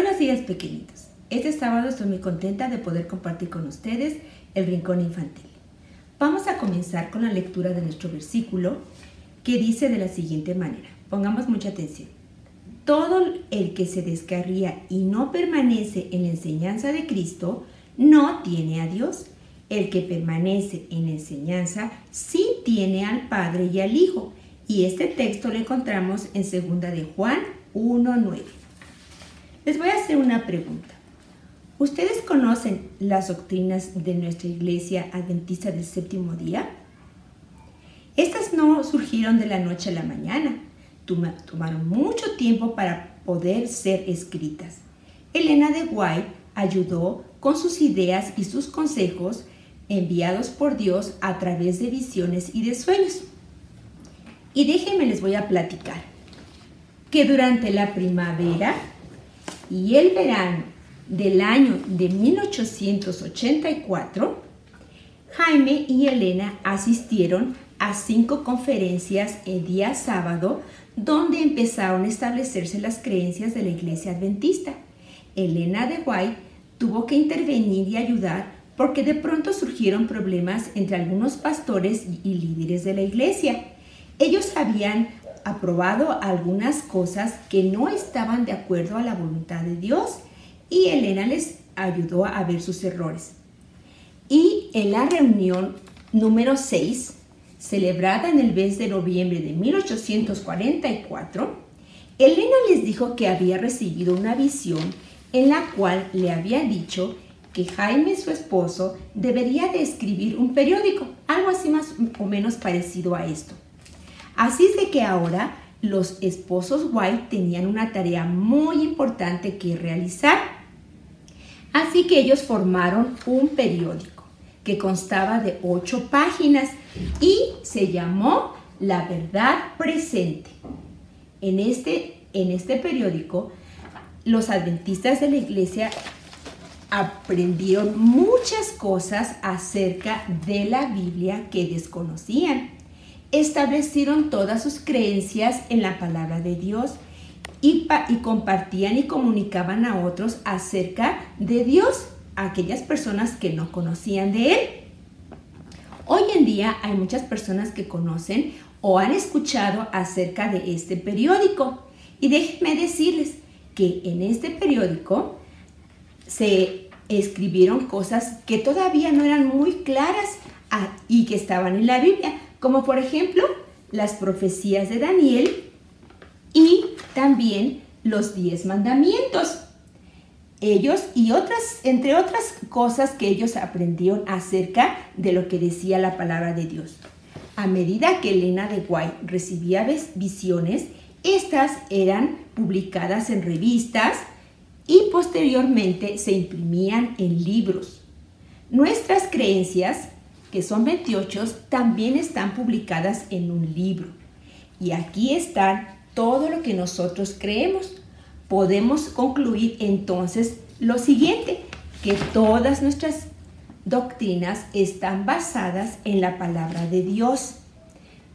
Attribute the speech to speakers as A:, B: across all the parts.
A: Buenos días pequeñitos. Este sábado estoy muy contenta de poder compartir con ustedes el Rincón Infantil. Vamos a comenzar con la lectura de nuestro versículo que dice de la siguiente manera. Pongamos mucha atención. Todo el que se descarría y no permanece en la enseñanza de Cristo no tiene a Dios. El que permanece en la enseñanza sí tiene al Padre y al Hijo. Y este texto lo encontramos en 2 de Juan 1.9. Les voy a hacer una pregunta. ¿Ustedes conocen las doctrinas de nuestra iglesia adventista del séptimo día? Estas no surgieron de la noche a la mañana. Toma- Tomaron mucho tiempo para poder ser escritas. Elena de White ayudó con sus ideas y sus consejos enviados por Dios a través de visiones y de sueños. Y déjenme les voy a platicar que durante la primavera y el verano del año de 1884, Jaime y Elena asistieron a cinco conferencias el día sábado donde empezaron a establecerse las creencias de la iglesia adventista. Elena de White tuvo que intervenir y ayudar porque de pronto surgieron problemas entre algunos pastores y líderes de la iglesia. Ellos habían aprobado algunas cosas que no estaban de acuerdo a la voluntad de Dios y Elena les ayudó a ver sus errores. Y en la reunión número 6, celebrada en el mes de noviembre de 1844, Elena les dijo que había recibido una visión en la cual le había dicho que Jaime, su esposo, debería de escribir un periódico, algo así más o menos parecido a esto. Así es de que ahora los esposos White tenían una tarea muy importante que realizar. Así que ellos formaron un periódico que constaba de ocho páginas y se llamó La Verdad Presente. En este, en este periódico, los adventistas de la iglesia aprendieron muchas cosas acerca de la Biblia que desconocían establecieron todas sus creencias en la palabra de Dios y, compartían y comunicaban a otros acerca de Dios, a aquellas personas que no conocían de Él. Hoy en día hay muchas personas que conocen o han escuchado acerca de este periódico. Y déjenme decirles que en este periódico se escribieron cosas que todavía no eran muy claras ah, y que estaban en la Biblia como por ejemplo las profecías de Daniel y también los diez mandamientos. Ellos y otras, entre otras cosas que ellos aprendieron acerca de lo que decía la palabra de Dios. A medida que Elena de White recibía visiones, estas eran publicadas en revistas y posteriormente se imprimían en libros. Nuestras creencias que son 28, también están publicadas en un libro. Y aquí están todo lo que nosotros creemos. Podemos concluir entonces lo siguiente, que todas nuestras doctrinas están basadas en la palabra de Dios.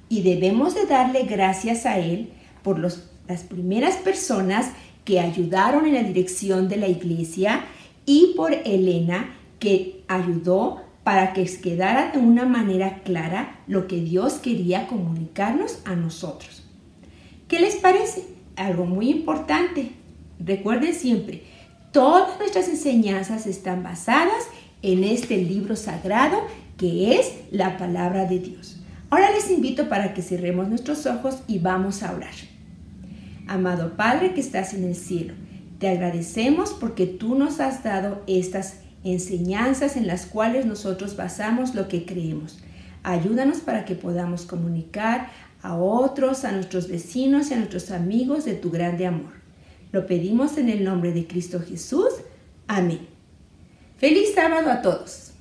A: Y debemos de darle gracias a Él por los, las primeras personas que ayudaron en la dirección de la iglesia y por Elena que ayudó para que quedara de una manera clara lo que Dios quería comunicarnos a nosotros. ¿Qué les parece? Algo muy importante. Recuerden siempre, todas nuestras enseñanzas están basadas en este libro sagrado que es la palabra de Dios. Ahora les invito para que cerremos nuestros ojos y vamos a orar. Amado Padre que estás en el cielo, te agradecemos porque tú nos has dado estas enseñanzas en las cuales nosotros basamos lo que creemos. Ayúdanos para que podamos comunicar a otros, a nuestros vecinos y a nuestros amigos de tu grande amor. Lo pedimos en el nombre de Cristo Jesús. Amén. Feliz sábado a todos.